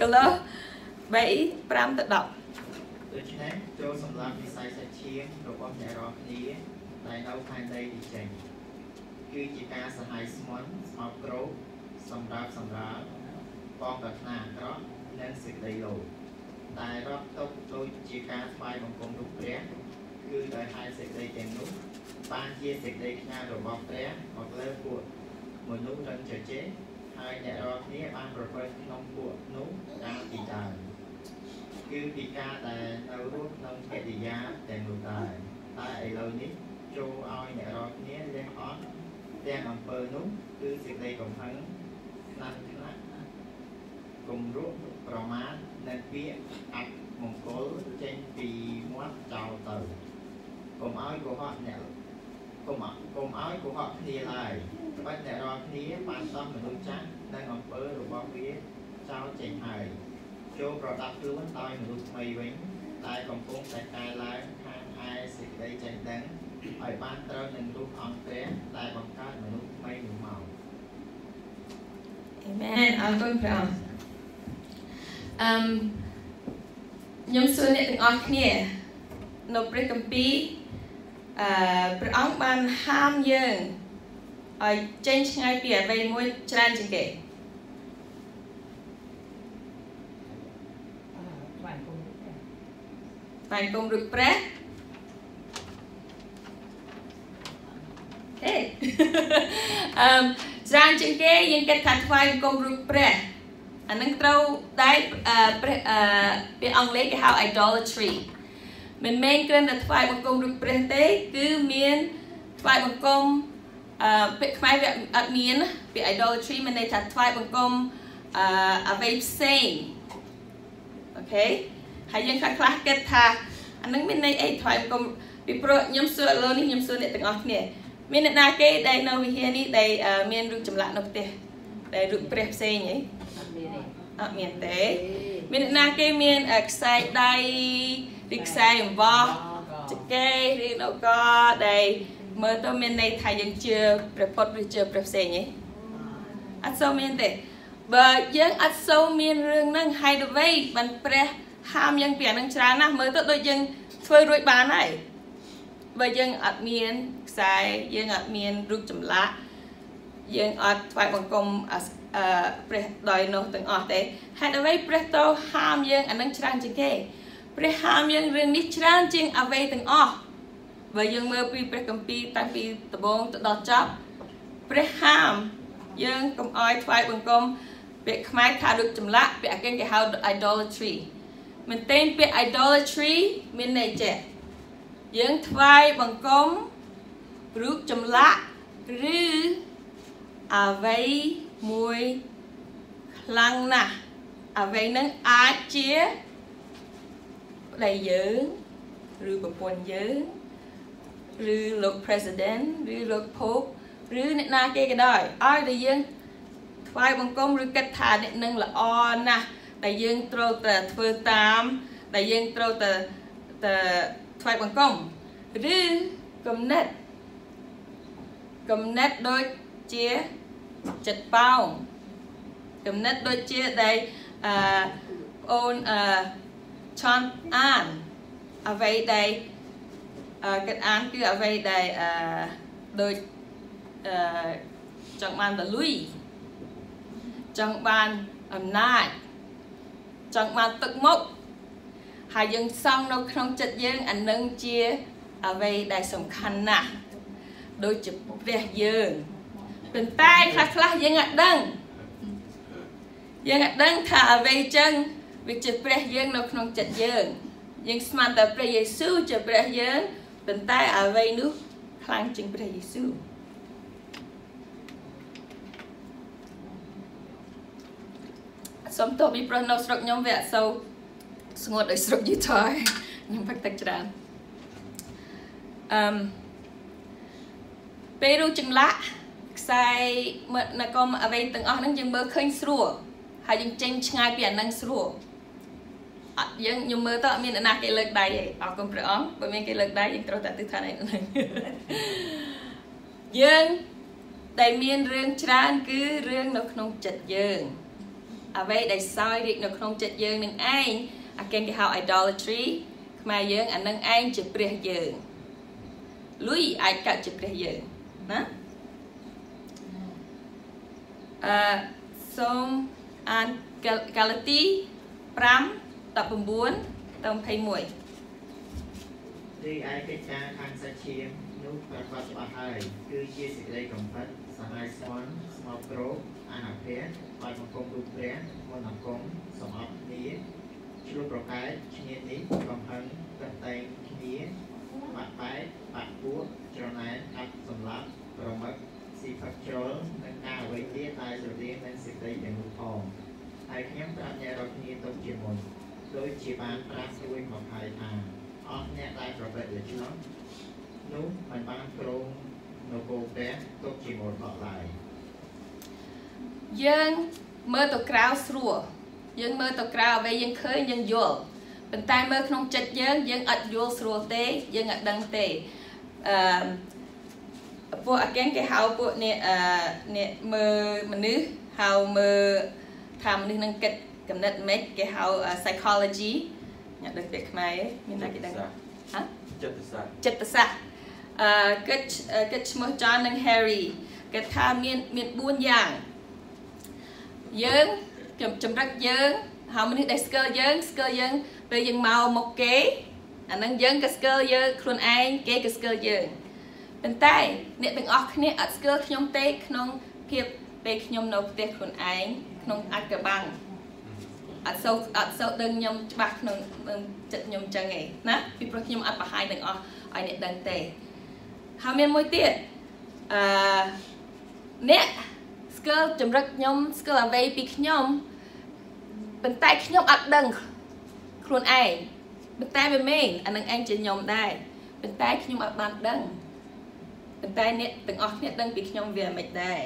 color 3 5ទៅ10ដូច្នេះចូលសម្រាប់វិស័យសាច់ឈាមរបស់អ្នករាល់គ្នាដែលនៅផែនដីនេះចេញគឺជាការសហាយស្មន់ស្មោកគ្រោកសម្រាប់សម្រាប់បងប្រាថ្នាអាក្រក់និងសេចក្តីលោភដែលរាប់ទុកដូចជាការថ្វាយបង្គំរូបព្រះគឺដោយហេតុសេចក្តីទាំងនោះបានជាសេចក្តីខ្ញាល់របស់ព្រះមកលើពួកមនុស្សរឹងជជែក ហើយអ្នករាល់គ្នាបានប្រព្រឹត្តក្នុងពួកនោះតាំងពីដើមគឺពីការដែលនៅរស់ក្នុងកិរិយាទាំងនោះដែរតែឥឡូវនេះចូលឲ្យអ្នករាល់គ្នាលះអស់ទាំងអំពើនោះគឺសេចក្តីកំហឹងខ្លាំងខ្លាំងគំរោះប្រមាថនិងពាក្យអត់មង្គលចេញពីមាត់ចោលទៅកុំឲ្យកុហកអ្នក កុំកុំឲ្យកុហកគ្នាឡើយត្បិតអ្នករាល់គ្នាបានសំមនុស្សចាស់និងអំពើរបស់វាចោលចេញហើយចូលប្រដាប់ខ្លួនដោយមនុស្សថ្មីវិញដែលកំពុងតែកែឡើងខាងឯសេចក្តីចេះដឹងឲ្យបានត្រូវនឹងរូបអង្គព្រះដែលបង្កើតមនុស្សថ្មីនោះមកអេមែនអរគុណព្រះអង្គអឹមខ្ញុំសួរអ្នកទាំងអស់គ្នា នៅព្រះគម្ពីរ អឺព្រះអង្គបានហាមយើងឲ្យចេញឆ្ងាយពីអ្វីមួយច្រើនជាងគេបានគុំរួចព្រះហេអឺច្រើនជាងគេយើងគិតថាថ្វាយគុំរួចព្រះអានឹងត្រូវដែរព្រះពាក្យអង់គ្លេសគេហៅ idolatry មិនមែនគ្រាន់តែថ្វាយបង្គំរួចព្រះទេគឺមានថ្វាយបង្គំអឺពាក្យខ្មែរវាអត់មានពាក្យ idolatry មានន័យថាថ្វាយបង្គំអឺអ្វីផ្សេងអូខេហើយយើងខ្លះខ្លះគិតថាអានឹងមានន័យអីថ្វាយបង្គំពីព្រោះខ្ញុំសួរឥឡូវនេះខ្ញុំសួរអ្នកទាំងអស់គ្នាមានអ្នកណាគេដែលនៅវិហារនេះដែលមានរូបចម្លាក់នៅផ្ទះដែលរូបព្រះផ្សេងហីអត់មានទេអត់មានទេមានអ្នកណាគេមានខ្សែដៃ ឬខ្សែអំបោះចកេឬនៅកដែលមើលទៅមានន័យថាយើងជឿព្រះពុទ្ធឬជឿព្រះផ្សេងទេអត់សូវមានទេបើយើងអត់សូវមានរឿងហ្នឹងហើយអ្វីបានព្រះហាមយើងពីអានឹងច្រើនណាស់មើលទៅដូចយើងធ្វើរួចបានហើយបើយើងអត់មានខ្សែយើងអត់មានរូបចម្លាក់យើងអត់ថ្វាយបង្គំអឺព្រះដោយនោះទាំងអស់ទេហេតុអ្វីព្រះទៅហាមយើងអានឹងច្រើនជាងគេ ព្រះហាមយើងរឿងនេះច្រើនជាងអ្វីទាំងអស់បើយើងមើលពីព្រះគម្ពីរតាំងពីដំបូងទៅដល់ចប់ព្រះហាមយើងកុំអោយថ្វាយបង្គំពាក្យខ្មែរថារូបចម្លាក់ពាក្យអង្កេតគេហៅ idolatry មែនទែនពាក្យ idolatry មានន័យចេះយើងថ្វាយបង្គំរូបចម្លាក់ឬអ្វីមួយខ្លាំងណាស់អ្វីនឹងអាចជា ប្តីយើងឬប្រពន្ធយើងឬលោក president ឬលោក pope ឬអ្នកណាគេក៏ដោយឲ្យតែយើងថ្វាយបង្គំឬគិតថាអ្នកនឹងល្អណាស់ដែលយើងត្រូវតែធ្វើតាម ដែលយើងត្រូវតែតែថ្វាយបង្គំឬគំនិតគំនិតដូចជាចិត្តប៉ោងគំនិតដូចជាដែលអឺអូនអឺ ឆាន់អានអ្វីដែលអឺគិតអានគឺអ្វីដែលអឺដូចអឺចង់បានតលុយចង់បានអំណាចចង់បានទឹកមុខហើយយើងសង់នៅក្នុងចិត្តយើងអានឹងជាអ្វីដែលសំខាន់ណាស់ដូចជាព្រះយើងប៉ុន្តែខ្លះខ្លះយើងអត់ដឹងយើងអត់ដឹងថាអ្វីចឹង វាជាព្រះយើងនៅក្នុងចិត្តយើងយើងស្មានតែព្រះយេស៊ូវជាព្រះយើងប៉ុន្តែអ្វីនោះខ្លាំងជាងព្រះយេស៊ូវសូមទោសពីប្រុសនៅស្រុកខ្ញុំវាអត់សូវស្ងួតដោយស្រុកយូថាខ្ញុំផឹកទឹកច្រើនអឺមពេលរូបចម្លាក់ខ្សែនៅកុំអ្វីទាំងអស់ហ្នឹងយើងមើលឃើញស្រួលហើយយើងចេញឆ្ងាយពីអាហ្នឹងស្រួល អត់យើងខ្ញុំមើលទៅអត់មានអ្នកណាគេលើកដៃទេអរគុណព្រះអង្គបើមានគេលើកដៃយើងត្រូវតែទិដ្ឋានឯហ្នឹងយើងដែលមានរឿងច្រើនគឺរឿងនៅក្នុងចិត្តយើងអ្វីដែលសោយរាជនៅក្នុងចិត្តយើងនឹងឯងអាគេគេហៅ idolatry ខ្មែរយើងអានឹងឯងជាព្រះយើងលុយអាចកើតជាព្រះយើងណាអឺសូមអានកាឡាទី5 19ដល់21រីឯកិច្ចការខាងសាច់ឈាមនោះប្រកបច្បាស់ហើយគឺជាសេចក្តីកំផិតសហាយស្មន់ស្មោកគ្រោកអានាភៈបាយបង្គំរូបព្រះមុនអង្គមសំអប់គ្នាជ្រុលប្រកែកឈ្នានេះកំហឹងកតែងគ្នាបាក់បែកបាក់ពួកច្រណែនកាប់សម្លាប់ប្រមឹកស៊ីផឹកជ្រុលនិងការអ្វីទៀតដែលស្រដៀងនឹងសេចក្តីទាំងនោះផងហើយខ្ញុំប្រាប់អ្នករាល់គ្នាទុកជាមុន ដូចជាបានប្រាប់ស្រួយមកហើយថាអស់អ្នកដែលប្រព្រឹត្តលើឆ្លងនោះមិនបានគ្រងនគរព្រះទុកជាមុនបកឡើយយើងមើលទៅក្រៅស្រួលយើងមើលទៅក្រៅអ្វីយើងឃើញយើងយល់ប៉ុន្តែមើលក្នុងចិត្តយើងយើងអត់យល់ស្រួលទេយើងអត់ដឹងទេអឺពួកអាកែងគេហៅពួកនេះអឺនេះមើលមនុស្សហៅមើលថាមនុស្សនឹងគិត កំណត់មិនគេហៅ psychology អ្នកដឹងពាក្យខ្មែរមានតែគេដឹងហ៎ចិត្តសាស្ត្រចិត្តសាស្ត្រអឺគិតគិតឈ្មោះ John និង Harry គេថាមានមាន4យ៉ាងយើងចម្រឹកយើងហើយមនុស្សដែលស្គាល់យើងស្គាល់យើងពេលយើងមកមកគេអាហ្នឹងយើងក៏ស្គាល់យើងខ្លួនឯងគេក៏ស្គាល់យើងប៉ុន្តែអ្នកទាំងអស់គ្នាអត់ស្គាល់ខ្ញុំទេក្នុងភាពពេលខ្ញុំនៅផ្ទះខ្លួនឯងក្នុងអាចកបាំង អត់សូវអត់សូវដឹងខ្ញុំច្បាស់ក្នុងចិត្តខ្ញុំចឹងឯងណាពីព្រោះខ្ញុំអត់បង្ហាញទាំងអស់ឲ្យអ្នកដឹងទេហើយមានមួយទៀតអឺអ្នកស្គាល់ចម្រឹកខ្ញុំស្គាល់អ្វីពីខ្ញុំប៉ុន្តែខ្ញុំអត់ដឹងខ្លួនឯងប៉ុន្តែវាមែនអានឹងឯងជាខ្ញុំដែរប៉ុន្តែខ្ញុំអត់បានដឹងប៉ុន្តែអ្នកទាំងអស់គ្នាដឹងពីខ្ញុំវាមិនដែរ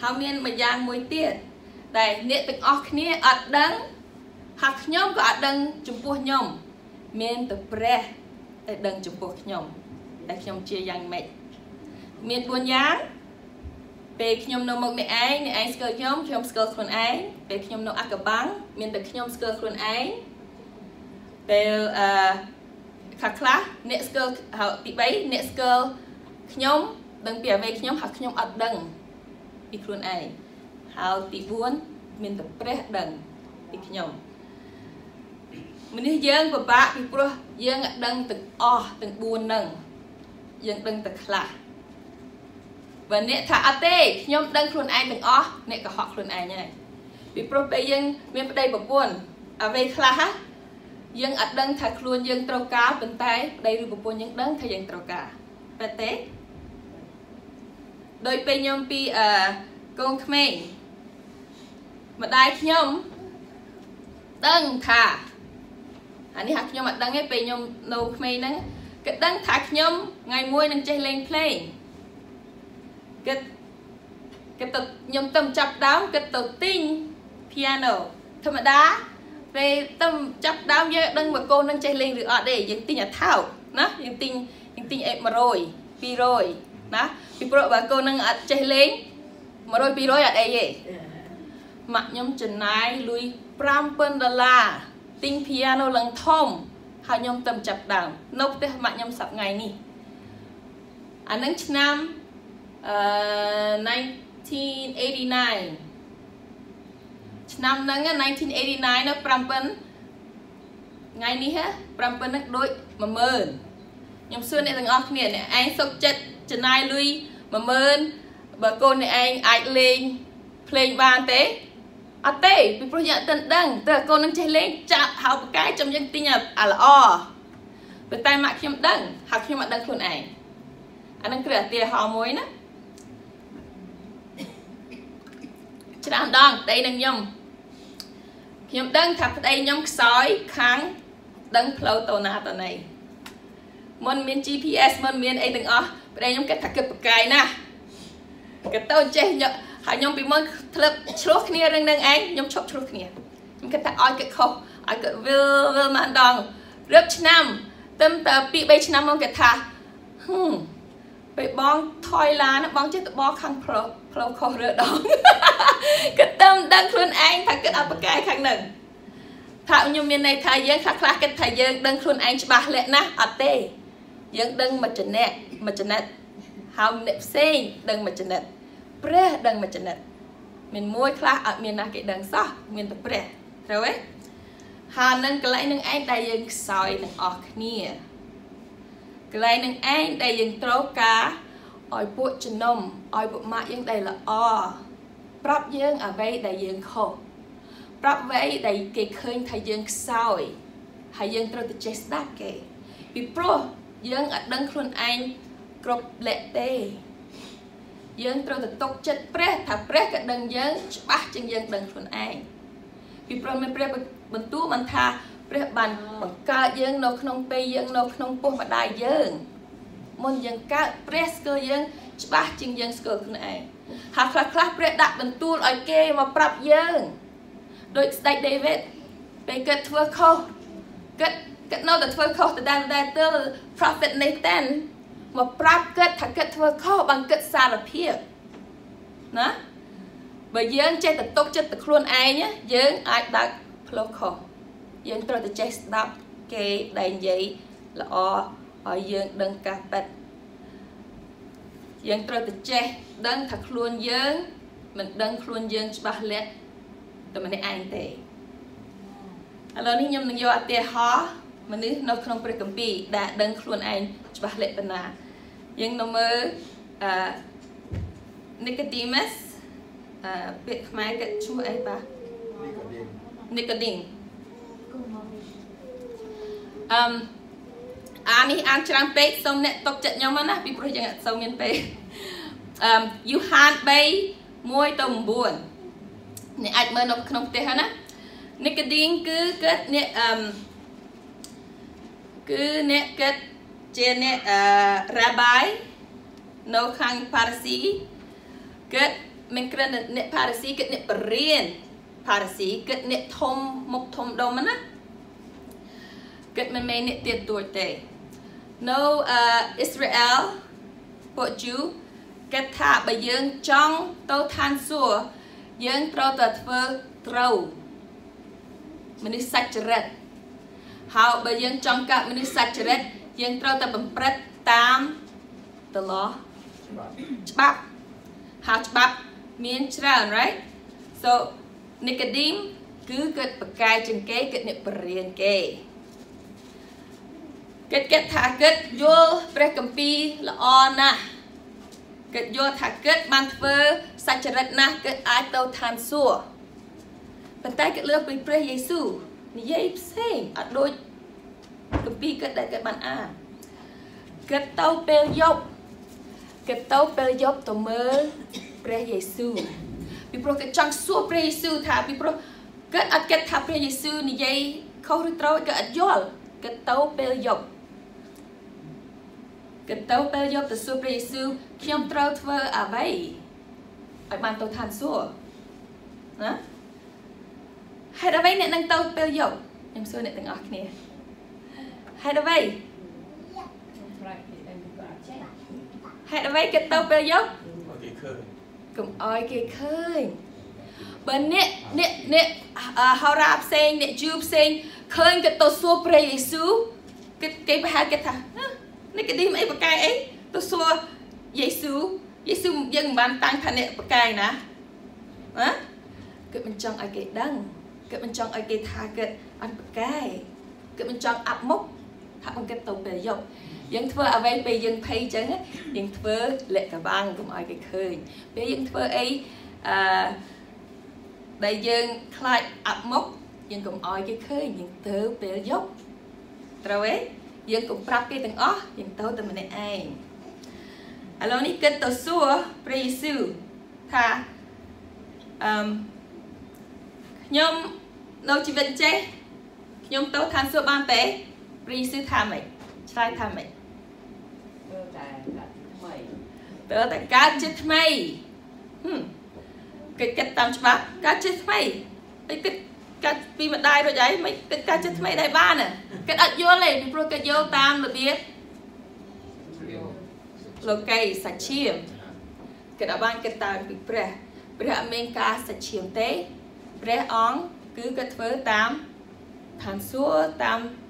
ហើយមានមួយយ៉ាងមួយទៀត ដែលអ្នកទាំងអស់គ្នាអត់ដឹងហើយខ្ញុំក៏អត់ដឹងចំពោះខ្ញុំមានតែព្រះដែលដឹងចំពោះខ្ញុំតែខ្ញុំជាយ៉ាងម៉េចមាន4យ៉ាងពេលខ្ញុំនៅមុខអ្នកឯងអ្នកឯងស្គាល់ខ្ញុំខ្ញុំស្គាល់ខ្លួនឯងពេលខ្ញុំនៅអកបាំងមានតែខ្ញុំស្គាល់ខ្លួនឯងពេលអឺខ្លះខ្លះអ្នកស្គាល់ទី3អ្នកស្គាល់ខ្ញុំដឹងពីអ្វីខ្ញុំហើយខ្ញុំអត់ដឹងពីខ្លួនឯង ហើយទី4មានតែព្រះដឹងពីខ្ញុំមនុស្សយើងពិបាកពីព្រោះយើងអត់ដឹងទាំងអស់ទាំង4ហ្នឹងយើងដឹងតែខ្លះបើអ្នកថាអត់ទេខ្ញុំដឹងខ្លួនឯងទាំងអស់អ្នកកុហកខ្លួនឯងហើយពីព្រោះពេលយើងមានប្តីប្រពន្ធអ្វីខ្លះហ่ะយើងអត់ដឹងថាខ្លួនយើងត្រូវការប៉ុន្តែប្តីឬប្រពន្ធយើងដឹងថាយើងត្រូវការបែបទេដោយពេលខ្ញុំពីអឺកូនក្មេង ម្ដាយខ្ញុំដឹងថាអានេះហាក់ខ្ញុំអត់ដឹងទេពេលខ្ញុំនៅក្មេងហ្នឹងគេដឹងថាខ្ញុំថ្ងៃមួយនឹងចេះលេងភ្លេងគិតគិតទៅខ្ញុំទៅចាប់ដើមគិតទៅទិញ piano ធម្មតាពេលទៅចាប់ដើមយើងដឹងមកកូននឹងចេះលេងឬអត់ទេយើងទិញអាថោកណាយើងទិញយើងទិញ100 200ណាពីព្រោះបើកូននឹងអត់ចេះលេង100 200អត់អីទេ ម៉ាក់ខ្ញុំចំណាយលុយ5000ដុល្លារទិញ piano ឡើងធំហើយខ្ញុំទៅចាប់ដើមនៅផ្ទះម៉ាក់ខ្ញុំសប្តាហ៍ថ្ងៃនេះអានឹងឆ្នាំអឺ1989ឆ្នាំហ្នឹង1989នៅ7ថ្ងៃនេះហ៎7ហ្នឹងដូច10000ខ្ញុំសួរអ្នកទាំងអស់គ្នាអ្នកឯងសុខចិត្តចំណាយលុយ10000បើកូនអ្នកឯងអាចលេងភ្លេងបានទេ អត់ទេពីព្រោះយើងអត់ទាន់ដឹងតើកូននឹងចេះលេងចាក់ហៅប្រកែចំយើងទិញអាល្អប៉ុន្តែម៉ាក់ខ្ញុំដឹងហើយខ្ញុំអត់ដឹងខ្លួនឯងអានឹងគ្រាអាទាហោមួយណាច្រើនដងប្តីនឹងខ្ញុំខ្ញុំដឹងថាប្តីខ្ញុំខ្សោយខាងដឹងផ្លូវទៅណាទៅណីមុនមាន GPS មុនមានអីទាំងអស់ប្តីខ្ញុំគិតថាគិតប្រកែកណាស់គិតទៅចេះ ហើយខ្ញុំពីមុនធ្លាប់ឆ្លោះគ្នារឿងនឹងឯងខ្ញុំឈប់ឆ្លោះគ្នាខ្ញុំគិតថាឲ្យគិតខុសឲ្យគិតវិលវិលមកដងរៀបឆ្នាំទឹមត2 3ឆ្នាំមកគេថាហឹមពេលបងថយឡានបងចេះតបខាងផ្លូវផ្លូវខុសរើដងគិតទៅដឹងខ្លួនឯងថាគិតអបកាយខាងហ្នឹងថាខ្ញុំមានន័យថាយើងខ្លះខ្លះគិតថាយើងដឹងខ្លួនឯងច្បាស់លាក់ណាស់អត់ទេយើងដឹងមួយចំណែកមួយចំណែកហើយអ្នកផ្សេងដឹងមួយចំណែក ព្រះដឹងមួយចំណែកមានមួយខ្លះអត់មានណាគេដឹងសោះមានតែព្រះត្រូវទេហើយនឹងកន្លែងនឹងឯងដែលយើងខ្សោយនឹងអស់គ្នាកន្លែងនឹងឯងដែលយើងត្រូវការឲ្យពួកជំនុំឲ្យពួកម៉ាក់យើងដែលល្អប្រាប់យើងអ្វីដែលយើងខុសប្រាប់អ្វីដែលគេឃើញថាយើងខ្សោយហើយយើងត្រូវទៅចេះស្ដាប់គេពីព្រោះយើងអត់ដឹងខ្លួនឯងគ្រប់លក្ខទេ យើងត្រូវទៅຕົកចិត្តព្រះថាព្រះក៏ដឹងយើងច្បាស់ជាងយើងដឹងខ្លួនឯងពីព្រោះមានព្រះបន្ទូលបានថាព្រះបានបង្កើតយើងនៅក្នុងពេលយើងនៅក្នុងពោះម្ដាយយើងមុនយើងកើតព្រះស្គាល់យើងច្បាស់ជាងយើងស្គាល់ខ្លួនឯងហើយខ្លះខ្លះព្រះដាក់បន្ទូលឲ្យគេមកប្រាប់យើងដូចស្ដេចដេវីតពេលគាត់ធ្វើខុសគាត់គាត់នៅតែធ្វើខុសដដែលដដែលទៅ prophet Nathan មកប្រាប់គាត់ថាគាត់ធ្វើខុសបានគាត់សារភាពណាបើយើងចេះតែຕົកចិត្តទៅខ្លួនឯងយើងអាចដើរផ្លូវខុសយើងត្រូវតែចេះស្ដាប់គេដែលនិយាយល្អឲ្យយើងដឹងការពិតយើងត្រូវតែចេះដឹងថាខ្លួនយើងមិនដឹងខ្លួនយើងច្បាស់លាស់តែម្នាក់ឯងទេឥឡូវនេះខ្ញុំនឹងយកឧទាហរណ៍មនុស្សនៅក្នុងព្រះគម្ពីរដែលដឹងខ្លួនឯង ច្បាស់លាស់ប៉ុណ្ណាយើងនៅមើលអឺ Nicodemus អឺពាក្យខ្មែរគេឈ្មោះអីបាទ Nicodemus អឺអានេះអានច្រើនពេកសូមអ្នកຕົកចិត្តខ្ញុំណាពីព្រោះយើងអត់សូវមានពេកអឺយូហាន3 1ទៅ9អ្នកអាចមើលនៅក្នុងផ្ទះហ្នឹងណានីកាឌីងគឺគាត់អ្នកអឺគឺអ្នកគាត់ ជាអ្នកអឺរ៉ាបាយនៅខាងផារស៊ីគាត់មិនគ្រាន់តែអ្នកផារស៊ីគាត់អ្នកបរៀនផារស៊ីគាត់អ្នកធំមុខធំដុំណាគាត់មិនមែនអ្នកទៀតទួចទេនៅអឺអ៊ីស្រាអែលពួកជូគេថាបើយើងចង់ទៅឋានសួគ៌យើងត្រូវតែធ្វើត្រូវមនុស្សសច្ចរិតហើយបើយើងចង់កើតមនុស្សសច្ចរិត យើងត្រូវតែបំព្រឹត្តតាម the law ច្បាប់ហើយច្បាប់មានច្រើន right so Nicodemus គឺគាត់ប្រកែកជាងគេគាត់អ្នកបរៀនគេគាត់គិតថាគាត់យល់ព្រះគម្ពីរល្អណាស់គាត់យល់ថាគាត់បានធ្វើសច្ចរិតណាស់គាត់អាចទៅឋានសួគ៌ប៉ុន្តែគាត់លើកពីព្រះយេស៊ូវនិយាយផ្សេងអត់ដូច គម្ពីរគាត់ដែលគាត់បានអានគាត់ទៅពេលយប់គាត់ទៅពេលយប់ទៅមើលព្រះយេស៊ូវពីព្រោះគាត់ចង់សួរព្រះយេស៊ូវថាពីព្រោះគាត់អត់គិតថាព្រះយេស៊ូវនិយាយខុសឬត្រូវគាត់អត់យល់គាត់ទៅពេលយប់គាត់ទៅពេលយប់ទៅសួរព្រះយេស៊ូវខ្ញុំត្រូវធ្វើអ្វីឲ្យបានទៅឋានសួគ៌ណាហេតុអ្វីអ្នកនឹងទៅពេលយប់ខ្ញុំសួរអ្នកទាំងអស់គ្នា ហេតុអ្វីហេតុអ្វីគេទៅពេលយប់គេឃើញកុំអោយគេឃើញបើអ្នកអ្នកអ្នកហោរាផ្សេងអ្នកយូផ្សេងឃើញគេទៅសួរព្រះយេស៊ូវគេគេប្រហែលគេថានេះគេឌីមអីបកែអីទៅសួរយេស៊ូវយេស៊ូវយើងមិនបានតាំងថាអ្នកបកែណាណាគេមិនចង់ឲ្យគេដឹងគេមិនចង់ឲ្យគេថាគេអត់បកែគេមិនចង់អាប់មុខ ថាអង្គគេទៅពេលយប់យើងធ្វើអ្វីពេលយើងភ័យចឹងយើងធ្វើលក្ខបាំងកុំឲ្យគេឃើញពេលយើងធ្វើអីអឺដែលយើងខ្លាចអាប់មុខយើងកុំឲ្យគេឃើញយើងទៅពេលយប់ត្រូវទេយើងកុំប្រាប់គេទាំងអស់យើងទៅតែម្នាក់ឯងឥឡូវនេះគិតទៅសួរព្រះយេស៊ូវថាអឺខ្ញុំនៅជីវិតចេះខ្ញុំទៅឋានសួគ៌បានទេ ព្រះយេស៊ូវថាម៉េចឆ្លើយថាម៉េចទៅតែកើតថ្មីទៅតែកើតជាថ្មីហឹមគេគិតតាមច្បាប់កើតជាថ្មីហើយគិតកាត់ពីម្ដាយរួចហើយមិនគិតកាត់ចិត្តថ្មីដែរបានគិតអត់យល់ទេពីព្រោះគិតយល់តាមរបៀបលោកីសាច់ឈាមគិតឲ្យបានគិតតើពីព្រះព្រះអត់មានការសាច់ឈាមទេព្រះអង្គគឺគាត់ធ្វើតាមឋានសួគ៌តាមអឺ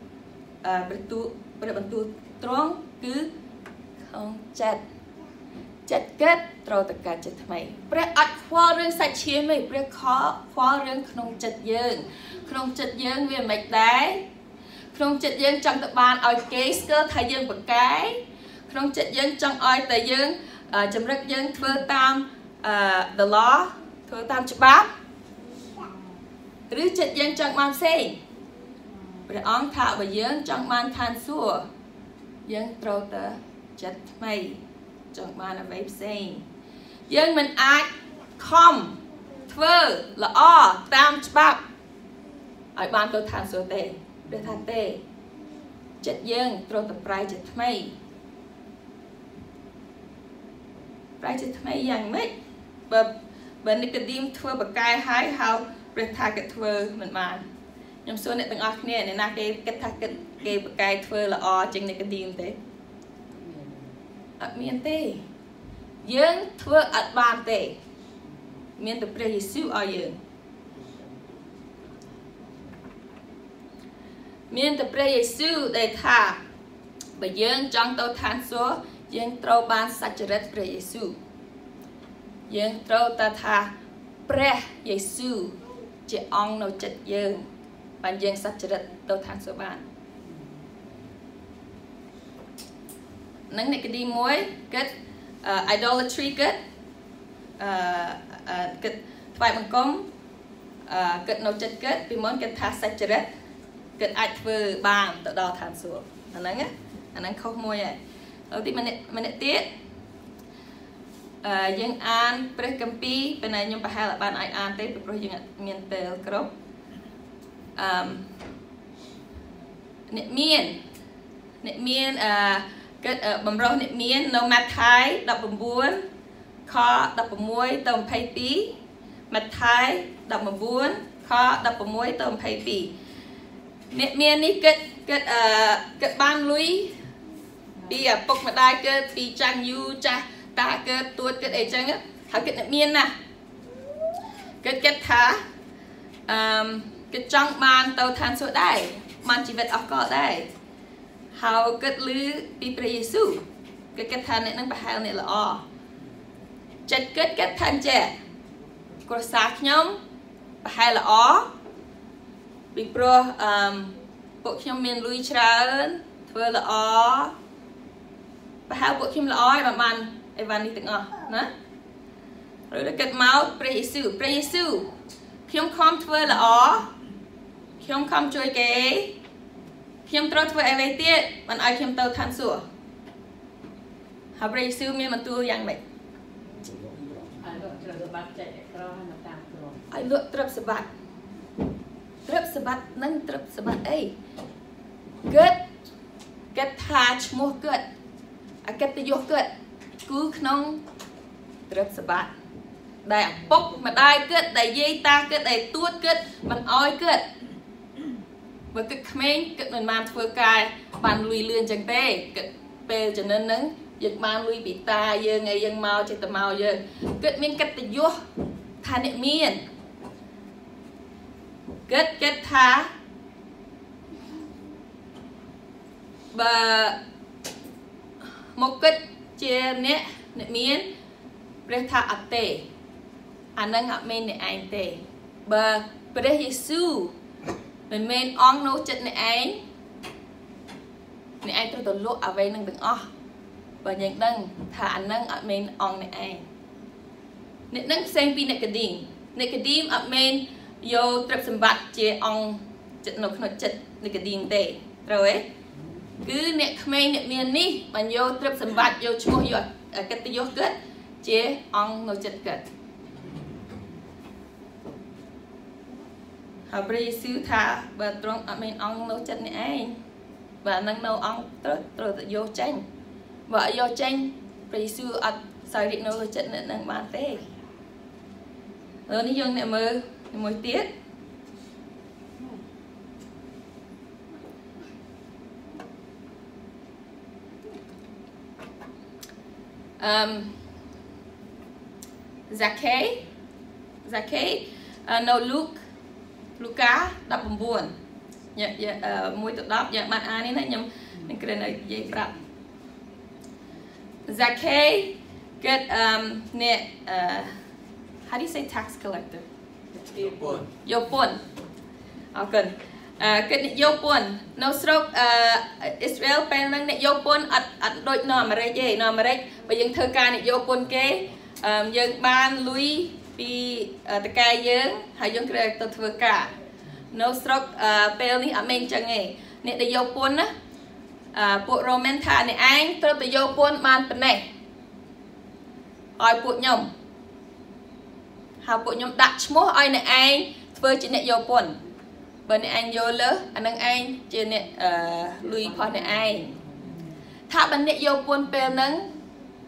ព្រះទូព្រះបន្ទូលត្រង់គឺក្នុងចិត្តចិត្តគិតត្រូវតែកើតចិត្តថ្មីព្រះអត់ខ្វល់រឿងសាច់ឈាមទេព្រះខខ្វល់រឿងក្នុងចិត្តយើង ក្នុងចិត្តយើងវាមិនដែរក្នុងចិត្តយើងចង់ទៅបានឲ្យគេស្គាល់ថាយើងប្រកែក្នុងចិត្តយើងចង់ឲ្យតែយើងចម្រិតយើងធ្វើតាមអឺ the law ធ្វើតាមច្បាប់ឬចិត្តយើងចង់បានផ្សេង ព្រះអង្គថាបើយើងចង់បានឋានសួគ៌យើងត្រូវតែចិត្តថ្មីចង់បានអ្វីផ្សេងយើងមិនអាចខំធ្វើល្អតាមច្បាប់ឲ្យបានទៅឋានសួគ៌ទេព្រះថាទេចិត្តយើងត្រូវតែប្រែចិត្តថ្មីប្រែចិត្តថ្មីយ៉ាងម៉េចបើបើនិកឌីមធ្វើបកែហើយហៅព្រះថាគេធ្វើមិនបាន ខ្ញុំសួរអ្នកទាំងអស់គ្នាអ្នកណាគេគិតថាគិតគេបកែធ្វើល្អជាងនិកឌីមទេអត់មានទេយើងធ្វើអត់បានទេ មានតែព្រះយេស៊ូវឲ្យយើងមានតែព្រះយេស៊ូវដែលថាបើយើងចង់ទៅឋានសួគ៌យើងត្រូវបានសច្ចរិតព្រះយេស៊ូវយើងត្រូវតែថាព្រះយេស៊ូវជាអង្គនៅចិត្តយើង បានយើងសច្ចរិតទៅឋានសួគ៌បាននឹងនិកឌីមួយគិត idolatry គិតអឺគិតថ្វាយបង្គំអឺគិតនៅចិត្តគិតពីមុនគិតថាសច្ចរិតគិតអាចធ្វើបានទៅដល់ឋានសួគ៌អាហ្នឹងអាហ្នឹងខុសមួយហើយហើយទីម្នាក់ម្នាក់ទៀតអឺយើងអានព្រះគម្ពីរប៉ុន្តែខ្ញុំប្រហែលបានអាចអានទេព្រោះយើងអត់មានពេលគ្រប់ អឺអ្នកមានអ្នកមានអឺគិតបំរុសអ្នកមាននៅម៉ាថាយ19ខ16ទៅ22ម៉ាថាយ19ខ16ទៅ22អ្នកមាននេះគិតគិតអឺគិតបានលុយពីឪពុកម្ដាយកើតពីចាញ់យូចាស់តាកើតទួតកើតអីចឹងហើយគិតអ្នកមានណាគិតគិតថាអឺ គិតចង់បានទៅឋានសួគ៌ដែរបានជីវិតអស់កលដែរហើយគិតឮពីព្រះយេស៊ូវគេគិតថាអ្នកនឹងប្រហែលអ្នកល្អចិត្តគិតគិតថាអញ្ចេះគ្រួសារខ្ញុំប្រហែលល្អពីព្រោះអឺពួកខ្ញុំមានលុយច្រើនធ្វើល្អប្រហែលពួកខ្ញុំល្អហើយបានអីវ៉ាន់នេះទាំងអស់ណាឬទៅគិតមកព្រះយេស៊ូវព្រះយេស៊ូវខ្ញុំខំធ្វើល្អ ខ្ញុំខំជួយគេខ្ញុំត្រូវធ្វើអ្វីទៀតមិនឲ្យខ្ញុំទៅឋានសួគ៌ហើយព្រះយេស៊ូវមានបន្ទូលយ៉ាងម៉េចឲ្យលក់ទ្រព្យសម្បត្តិចែកក្រហើយតាមក្រឲ្យលក់ទ្រព្យសម្បត្តិទ្រព្យសម្បត្តិនឹងទ្រព្យសម្បត្តិអីគិតគិតថាឈ្មោះគិតអកិត្តិយសគិតគឺក្នុងទ្រព្យសម្បត្តិដែលឪពុកម្ដាយគិតដែលយាយតាគិតដែលទួតគិតមិនអោយគិត បើគិតក្មេងគិតមិនបានធ្វើការបានលុយលឿនចឹងទេគិតពេលចំណិនហ្នឹងយើងបានលុយពីតាយើងឯងយើងមកចិត្តទៅមកយើងគិតមានកិត្តិយសថាអ្នកមានគិតគិតថាបើមកគិតជាអ្នកអ្នកមានព្រះថាអត់ទេអានឹងអត់មានអ្នកឯងទេបើព្រះយេស៊ូវ មិនមែនអង្គនៅចិត្តអ្នកឯងអ្នកឯងត្រូវទៅលក់អ្វីនឹងទាំងអស់បើយើងដឹងថាអានឹងអត់មែនអង្គអ្នកឯងអ្នកនឹងផ្សេងពីអ្នកកឌីមអ្នកកឌីមអត់មែនយកទ្រព្យសម្បត្តិជាអង្គចិត្តនៅក្នុងចិត្តអ្នកកឌីមទេត្រូវទេគឺអ្នកក្មេងអ្នកមាននេះបានយកទ្រព្យសម្បត្តិយកឈ្មោះយកកិត្តិយសគាត់ជាអង្គនៅចិត្តគាត់ ហើយព្រះយេស៊ូវថាបើទ្រង់អត់មានអង្គនៅចិត្តអ្នកឯងបើនឹងនៅអង្គត្រូវត្រូវតែយកចេញបើអត់យកចេញព្រះយេស៊ូវអត់សោយរីកនៅលើចិត្តអ្នកនឹងបានទេឥឡូវនេះយើងអ្នកមើលមួយទៀតអឺ Zacchae Zacchae នៅ Luke លូកា19ញ៉ា1ទៅ10យើងបានអាននេះណាខ្ញុំនឹងគ្រាន់តែនិយាយប្រាប់ Zacchae គាត់អឺអ្នកអឺ how do you say tax collector យកពន្ធយកពន្ធអរគុណអឺគិតអ្នកយកពន្ធនៅស្រុកអឺអ៊ីស្រាអែលពេលហ្នឹងអ្នកយកពន្ធអត់អត់ដូចនៅអាមេរិកទេនៅអាមេរិកបើយើងធ្វើការអ្នកយកពន្ធគេអឺយើងបានលុយ ពីតកែយើងហើយយើងត្រូវទៅធ្វើការនៅស្រុកអឺពេលនេះអត់មែនអញ្ចឹងទេអ្នកដែលយកពន្ធណាអឺពួក Roman ថាអ្នកឯងត្រូវទៅយកពន្ធបានប៉ុណ្ណេះឲ្យពួកខ្ញុំហើយពួកខ្ញុំដាក់ឈ្មោះឲ្យអ្នកឯងធ្វើជាអ្នកយកពន្ធបើអ្នកឯងយកលើសអានឹងឯងជាអ្នកអឺលុយផុសអ្នកឯងថាបើអ្នកយកពន្ធពេលហ្នឹង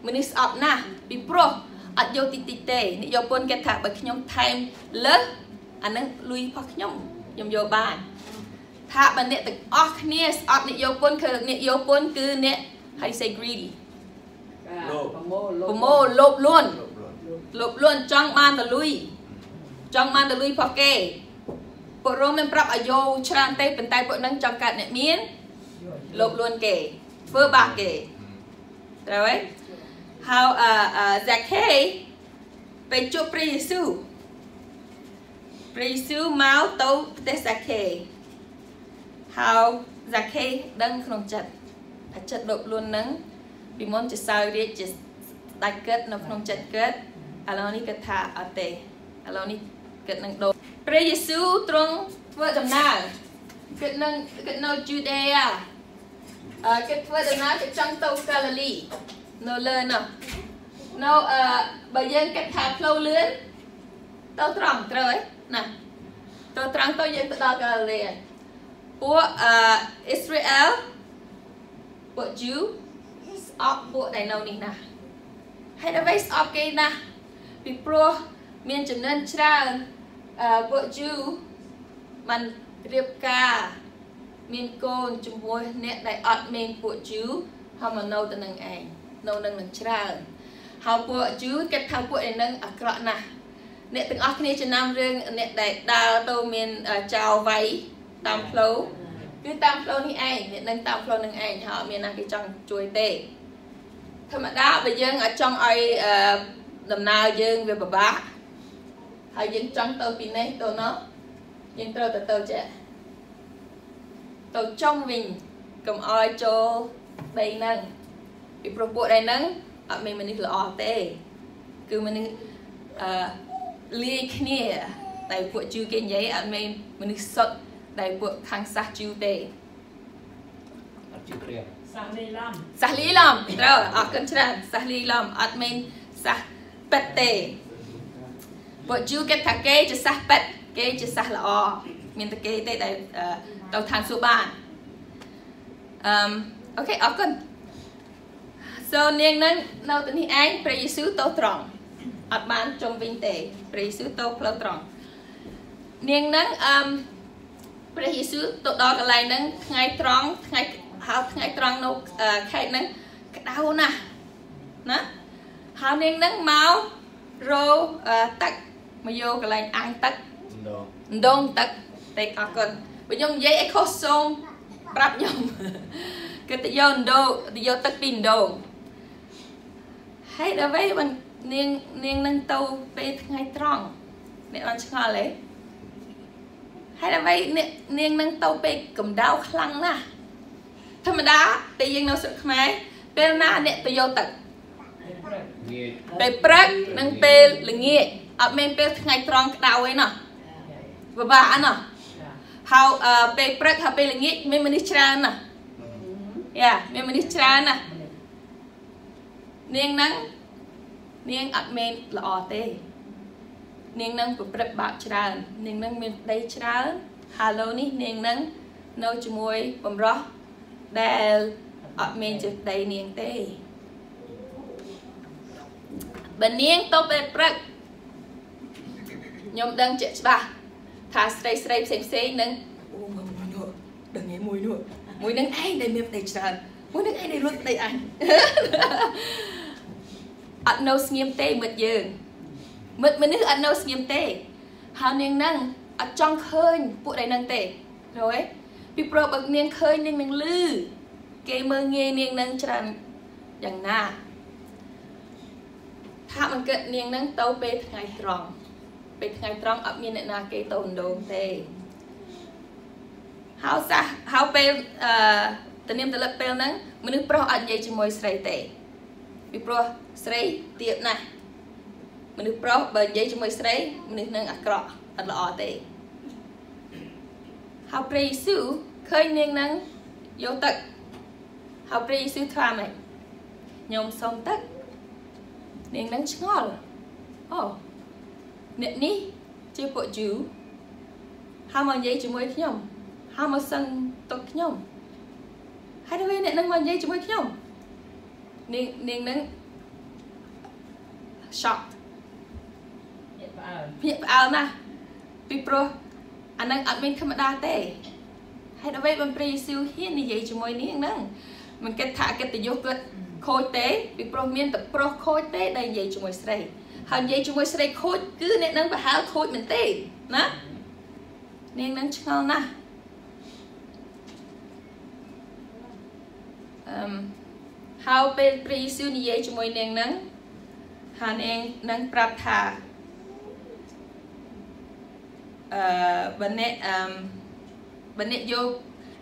មនុស្សស្អប់ណាស់ពីព្រោះ អត់យកតិចតិចទេអ្នកយកពន្ធគេថាបើខ្ញុំថែមលើសអានឹងលុយផុសខ្ញុំខ្ញុំយកបានថាបើអ្នកទាំងអស់គ្នាស្អប់អ្នកយកពន្ធគឺអ្នកយកពន្ធគឺអ្នក how you say greedy លោកប្រមូលប្រមូលលោភលួនលោកលោកលោភលួនចង់បានតលុយចង់បានតលុយផុសគេពួករោមមិនប្រាប់ឲ្យយកច្រើនទេប៉ុន្តែពួកនឹងចង់កាត់អ្នកមានលោភលួនគេធ្វើបាបគេត្រូវទេ ហើយអឺអឺ Zacchae ពេលជួបព្រះយេស៊ូវព្រះយេស៊ូវមកទៅផ្ទះ Zacchae ហើយ Zacchae ដឹងក្នុងចិត្តអាចិត្តលោភលួនហ្នឹងពីមុនជាសោយរាជជាដាច់គិតនៅក្នុងចិត្តគិតឥឡូវនេះគិតថាអត់ទេឥឡូវនេះគិតនឹងដូរព្រះយេស៊ូវទ្រង់ធ្វើដំណើរគិតនឹងគិតនៅ Judea អឺគិតធ្វើដំណើរទៅចង់ទៅ Galilee នៅលើនោះនៅអឺបើយើងគិតថាផ្លូវលឿនទៅត្រង់ត្រូវទេណាទៅត្រង់ទៅយើងទៅដល់ Galilee ពួកអឺអ៊ីស្រាអែលពួក Jew ស្អប់ពួកដែលនៅនេះណាស់ហើយអ្វីស្អប់គេណាស់ពីព្រោះមានចំណិនច្រើនអឺពួក Jew បានរៀបការមានកូនជាមួយអ្នកដែលអត់មានពួក Jew ហើយមកនៅទៅនឹងឯង នៅនឹងនឹងច្រើនហើយពួក Jew គេថាពួកឯនឹងអាក្រក់ណាស់អ្នកទាំងអស់គ្នាចំណាំរឿងអ្នកដែលដើរទៅមានចៅវៃតាមផ្លូវគឺតាមផ្លូវនេះឯងអ្នកនឹងតាមផ្លូវនឹងឯងហើយអត់មានណាគេចង់ជួយទេធម្មតាបើយើងអាចចង់ឲ្យអឺដំណើរយើងវាពិបាកហើយយើងចង់ទៅពីនេះទៅនោះយើងត្រូវទៅទៅចេះទៅចុងវិញកុំឲ្យចូលដីហ្នឹង ពីព្រោះពួកដីហ្នឹងអត់មានមនុស្សល្អទេ គឺមនុស្សអឺលាយគ្នាតែពួកជូគេនិយាយអត់មានមនុស្សសុទ្ធដែលពួកខាងសាសជូទេអត់ជឿព្រាមសាំលីឡំសាសលីឡំត្រូវអរគុណច្រើនសាសលីឡំអត់មានសាសប៉ិតទេពួកជូគេថាគេជាសាសប៉ិតគេជាសាសល្អមានតែគេទេដែលអឺទៅឋានសួគ៌បានអឺអូខេអរគុណ so នាងនឹងនៅទីនេះឯងព្រះយេស៊ូវទៅត្រង់អត់បានចុងវិញទេព្រះយេស៊ូវទៅផ្លូវត្រង់នាងនឹងអឺព្រះយេស៊ូវទៅដល់កន្លែងហ្នឹងថ្ងៃត្រង់ថ្ងៃហើយថ្ងៃត្រង់នៅខេត្តហ្នឹងក្តៅណាស់ណាហើយនាងហ្នឹងមករទឹកមកយកកន្លែងអាំងទឹកដងដងទឹកតែអរគុណបើខ្ញុំនិយាយអីខុសសូមប្រាប់ខ្ញុំគឺទៅយកដូទៅយកទឹកពីដង ហើយដល់វិញបាននាងនាងនឹងទៅពេលថ្ងៃត្រង់អ្នកបានឆ្ងល់ទេហើយដល់វិញនាងនឹងទៅពេលកម្ដៅខ្លាំងណាស់ធម្មតាពេលយើងនៅស្រុកខ្មែរពេលណាអ្នកទៅយកទឹកងាយពេលព្រឹកនិងពេលល្ងាចអត់មានពេលថ្ងៃត្រង់ក្តៅឯណោះពិបាកអណោះហើយអឺពេលព្រឹកហើយពេលល្ងាចមានមនុស្សច្រើនណាស់យ៉ាមានមនុស្សច្រើនណាស់ នាងហ្នឹងនាងអត់មានល្អទេ នាងនឹងប្រព្រឹត្តបាបច្រើន នាងនឹងមានប្តីច្រើនហាឡូនេះនាងនឹងនៅជាមួយបំរុសដែលអត់មានជាប្តីនាងទេបើនាងទៅពេលព្រឹកខ្ញុំដឹងជាក់ច្បាស់ថាស្រីស្រីផ្សេងផ្សេងនឹងអូមួយមួយនោះដឹងឯមួយនោះមួយនឹងឯងដែលមានប្តីច្រើន មួយនឹងឯងដែលរត់ប្តីអញអត់នៅស្ងៀមទេមិត្តយើងមិត្តមនុស្សអត់នៅស្ងៀមទេហើយនាងហ្នឹងអត់ចង់ឃើញពួកដែលហ្នឹងទេរយពីព្រោះបើនាងឃើញនាងនឹងលឺគេមើងងាយនាងនឹងច្រើនយ៉ាងណាថាមិនកើតនាងនឹងទៅពេលថ្ងៃត្រង់ពេលថ្ងៃត្រង់អត់មានអ្នកណាគេទៅដងទេហើយសះហើយពេលអឺ តនាមតលឹកពេលហ្នឹងមនុស្សប្រុសអត់និយាយជាមួយស្រីទេពីព្រោះស្រីទៀតណាស់មនុស្សប្រុសបើនិយាយជាមួយស្រីមនុស្សនឹងអាក្រក់អត់ល្អទេហើយព្រះយេស៊ូវឃើញនាងនឹងយកទឹកហើយព្រះយេស៊ូវថាម៉េចខ្ញុំសុំទឹកនាងនឹងឆ្ងល់អូអ្នកនេះជាពួកយូហើយមកនិយាយជាមួយខ្ញុំហើយមកសឹងទុកខ្ញុំ ហើយទៅអ្នកនឹងមកនិយាយជាមួយខ្ញុំនាងនាងនឹង shock ញាក់ផ្អើលភ្ញាក់ផ្អើលណាស់ពីព្រោះអានឹងអត់មានធម្មតាទេហេតុអ្វីបានព្រះយេស៊ូវហ៊ាននិយាយជាមួយនាងហ្នឹងមិនគិតថាអកិត្តិយសគាត់ខូចទេពីព្រោះមានតែប្រុសខូចទេដែលនិយាយជាមួយស្រីហើយនិយាយជាមួយស្រីខូចគឺអ្នកនឹងប្រហែលខូចមែនទេណានាងនឹងឆ្ងល់ណាស់អឺម ហើយពេលព្រះយេស៊ូវនិយាយជាមួយនាងនឹងហើយនាងនឹងប្រាប់ថាអឺបើអ្នកអឺបើអ្នកយក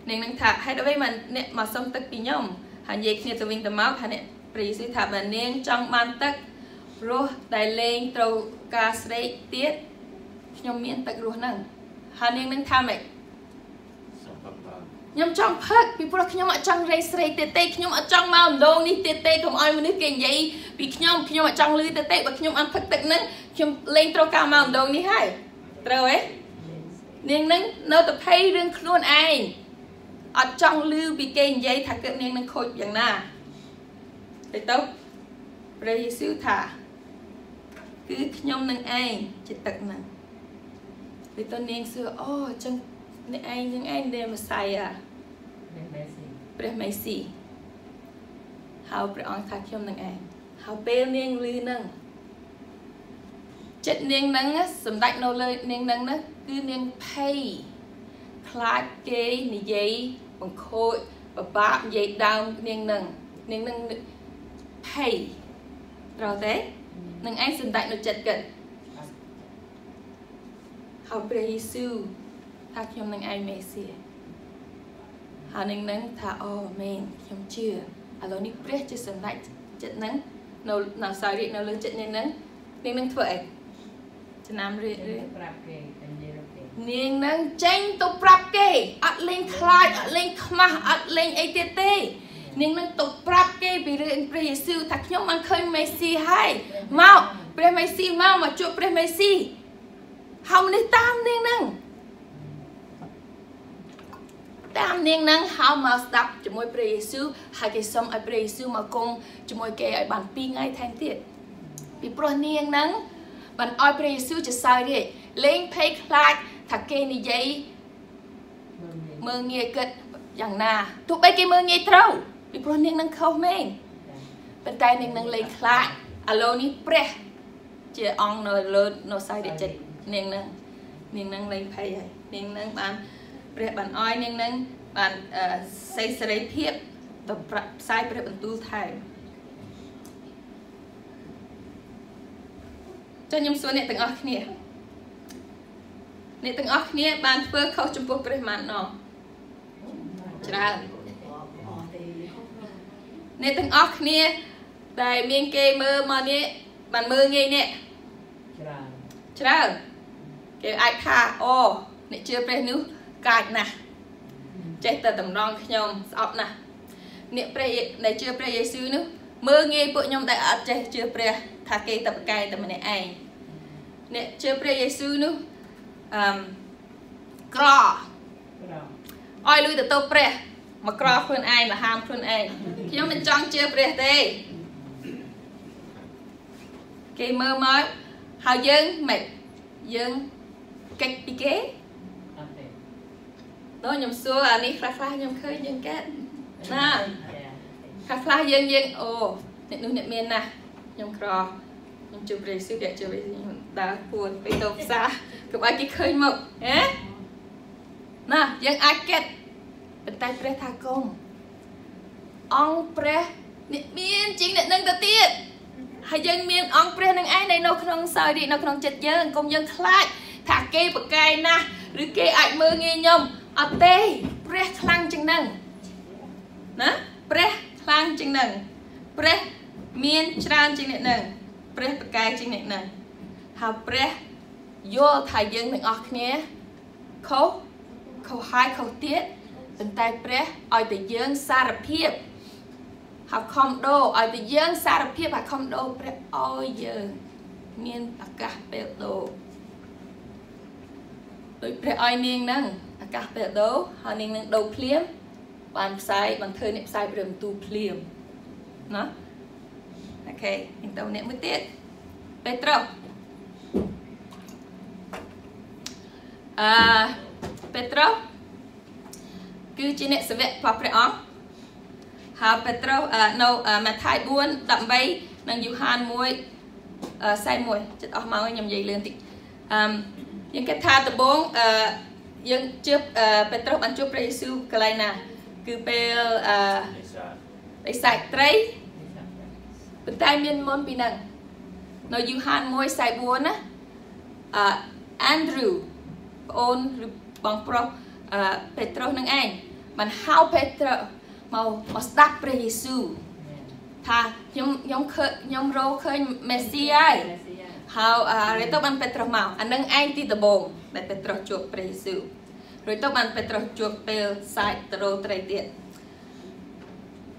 នាងនឹងថាហេតុអ្វីមិនអ្នកមកសុំទឹកពីខ្ញុំហើយនិយាយគ្នាទៅវិញទៅមកហើយអ្នកព្រះយេស៊ូវថាបើនាងចង់បានទឹករស់ដែលលេងត្រូវការស្រេកទៀតខ្ញុំមានទឹករស់ហ្នឹងហើយនាងនឹងថាម៉េច ខ្ញុំចង់ផឹកពីព្រោះខ្ញុំអត់ចង់រេស្រេកទៀតទេខ្ញុំអត់ចង់មកម្ដងនេះទៀតទេកុំឲ្យមនុស្សគេនិយាយពីខ្ញុំខ្ញុំអត់ចង់លឺទៀតទេបើខ្ញុំអត់ផឹកទឹកហ្នឹងខ្ញុំលេងត្រូវការមកម្ដងនេះហើយត្រូវទេនាងនឹងនៅតែភ័យរឿងខ្លួនឯងអត់ចង់លឺពីគេនិយាយថាកើតនាងនឹងខូចយ៉ាងណាទៅទៅព្រះយេស៊ូវថាគឺខ្ញុំនឹងឯងជាទឹកហ្នឹងទៅទៅនាងសួរអូអញ្ចឹង អ្នកឯងនឹងឯងដែលមសាយ៉ាព្រះមេស៊ីហើយព្រះអង្គថាខ្ញុំនឹងឯងហើយពេលនាងលឺហ្នឹងចិត្តនាងហ្នឹងសម្ដេចនៅលើនាងហ្នឹងណាគឺនាងភ័យខ្លាចគេនិយាយបង្ខូចបបាក់និយាយដើមនាងហ្នឹងនាងហ្នឹងភ័យត្រូវទេនឹងឯងសម្ដេចនៅចិត្តគិតហើយព្រះយេស៊ូវ ថាខ្ញុំនឹងឯងមេស៊ីហើយនឹងនឹងថាអូមែនខ្ញុំជឿឥឡូវនេះព្រះជាសម្ដេចចិត្តហ្នឹងនៅនៅសារិកនៅលើចិត្តនាងហ្នឹងនាងនឹងធ្វើអីចំណាំរៀបរៀបប្រាប់គេនិយាយគេនាងនឹងចេញទៅប្រាប់គេអត់លេងខ្លាចអត់លេងខ្មាស់អត់លេងអីទៀតទេនាងនឹងទៅប្រាប់គេពីរឿងព្រះយេស៊ូវថាខ្ញុំបានឃើញមេស៊ីហើយមកព្រះមេស៊ីមកមកជួបព្រះមេស៊ីហើយមនុស្សតាមនាងនឹង តាមនាងនឹងហៅមកស្ដាប់ជាមួយព្រះយេស៊ូវហើយគេសុំឲ្យព្រះយេស៊ូវមកគង់ជាមួយគេឲ្យបាន2ថ្ងៃថែមទៀតពីព្រោះនាងនឹងបានឲ្យព្រះយេស៊ូវជាសោយរាជលេងភ័យខ្លាចថាគេនិយាយមើងងាយគិតយ៉ាងណាទោះបីគេមើងងាយត្រូវពីព្រោះនាងនឹងខុសមែនប៉ុន្តែនាងនឹងលេងខ្លាចឥឡូវនេះព្រះជាអង្គនៅលើនៅសោយរាជចិត្តនាងនឹងនាងនឹងលេងភ័យហើយនាងនឹងបាន ព្រះបានអោយនាងនឹងបានសេរីសេរីភាពទៅផ្សាយព្រះបន្ទូលថែមចុះខ្ញុំសួរអ្នកទាំងអស់គ្នាអ្នកទាំងអស់គ្នាបានធ្វើខុសចំពោះព្រះម៉ានណោះច្រើនអ្នកទាំងអស់គ្នាដែលមានគេមើលមកនេះបានមើលងាយនេះច្រើនច្រើនគេអាចថាអូអ្នកជឿព្រះនោះ កាចណាស់ចេះតែតម្រង់ខ្ញុំស្អប់ណាស់អ្នកព្រះដែលជឿព្រះយេស៊ូវនោះមើលងាយពួកខ្ញុំដែលអត់ចេះជឿព្រះ ថាគេតែប្រកែតែម្នាក់ឯងអ្នកជឿព្រះយេស៊ូវនោះអឺក្រឲ្យលុយទៅទៅព្រះមកក្រខ្លួនឯងមកហាមខ្លួនឯងខ្ញុំមិនចង់ជឿព្រះទេគេមើលមកហើយយើងមិនយើងកិច្ចពីគេ ដល់ខ្ញុំសួរអានេះខ្លះខ្លះខ្ញុំឃើញយើងកើតណាខ្លះខ្លះយើងយើងអូអ្នកនោះអ្នកមានណាស់ខ្ញុំក្រខ្ញុំជួបព្រះយេស៊ូវគេជួបព្រះយេស៊ូវដើរពួនទៅទៅផ្សារកុំឲ្យគេឃើញមកហ៎ណាយើងអាចគិតប៉ុន្តែព្រះថាកុំអង្គព្រះអ្នកមានជាងអ្នកនឹងទៅទៀតហើយយើងមានអង្គព្រះនឹងឯងនៅក្នុងសោយរីនៅក្នុងចិត្តយើងកុំយើងខ្លាចថាគេប្រកែកណាស់ឬគេអាចមើលងាយខ្ញុំ អត់ទេព្រះខ្លាំងជាងនឹងណាព្រះខ្លាំងជាងនឹងព្រះមានច្រើនជាងអ្នកនឹងព្រះប្រកែកជាងអ្នកនឹងហើយព្រះយល់ថាយើងទាំងអស់គ្នាខុសខុសហើយខុសទៀតប៉ុន្តែព្រះឲ្យតែយើងសារភាពហើយខំដូរឲ្យតែយើងសារភាពហើយខំដូរព្រះឲ្យយើងមានឱកាសពេលដូរដោយព្រះឲ្យនាងហ្នឹងឱ កាសពេលដូរហើយនាងនឹងដូរភ្លាមបានផ្សាយបានធ្វើអ្នកផ្សាយព្រះបន្ទូលភ្លាមណាអូខេនឹងទៅអ្នកមួយទៀតពេត្រុសអឺពេត្រុសគឺជាអ្នកសាវករបស់ព្រះអង្គហើយពេត្រុសនៅម៉ាថាយ4 18និងយូហាន1 41ចិត្តអស់មកខ្ញុំនិយាយលឿនតិចអឺយើងគិតថាដំបូងអឺ យើងជឿពេត្រុសបានជួបព្រះយេស៊ូវកន្លែងណា គឺពេលអឺដីសាច់ត្រីប៉ុន្តែមានមុនពីហ្នឹងនៅយូហាន1:44ណាអឺ Andrew ប្អូនឬបងប្រុសអឺពេត្រុសនឹងឯងបានហៅពេត្រុសមកមកស្ដាប់ព្រះយេស៊ូវថាខ្ញុំខ្ញុំឃើញខ្ញុំរកឃើញមេស៊ីហើយ ហើយរួចទៅបានពេត្រុសមកអានឹងឯងទីដំបូងដែលពេត្រុសជួបព្រះយេស៊ូវរួចទៅបានពេត្រុសជួបពេលសាច់ទៅរកត្រីទៀត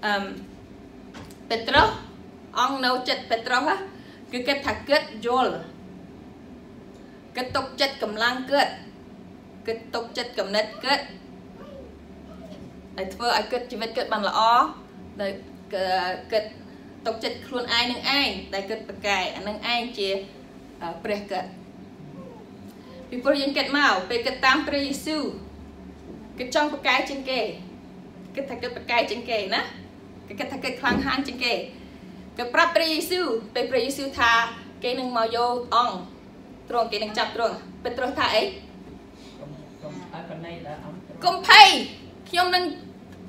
អឺពេត្រុសអង្គនៅចិត្តពេត្រុសគឺគិតថាគិតយល់គិតទុកចិត្តកម្លាំងគិតគិតទុកចិត្តកំណត់គិតដែលធ្វើឲ្យគិតជីវិតគិតបានល្អដែលគិតទុកចិត្តខ្លួនឯងនឹងឯងដែលគិតប្រកែអានឹងឯងជា ព្រះគិតពីព្រោះយើងគិតមកពេលគិតតាមព្រះយេស៊ូវគិតចង់ប្រកែជាងគេគិតថាគិតប្រកែជាងគេណាគេគិតថាគិតខ្លាំងហានជាងគេក៏ប្រាប់ព្រះយេស៊ូវពេលព្រះយេស៊ូវថាគេនឹងមកយកអង្គទ្រង់គេនឹងចាប់ទ្រង់ពេត្រុសថាអីកុំភ័យខ្ញុំនឹង